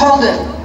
Hold it.